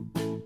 you